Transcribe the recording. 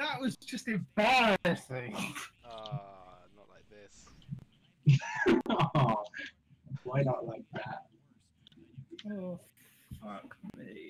That was just embarrassing. Ah, not like this. Oh, why not like that? Oh, fuck me.